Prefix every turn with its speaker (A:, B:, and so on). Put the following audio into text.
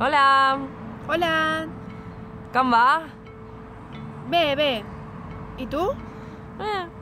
A: Hola,
B: Hola.
A: ¿cómo va?
B: Ve, ve. ¿Y tu?
A: Eh,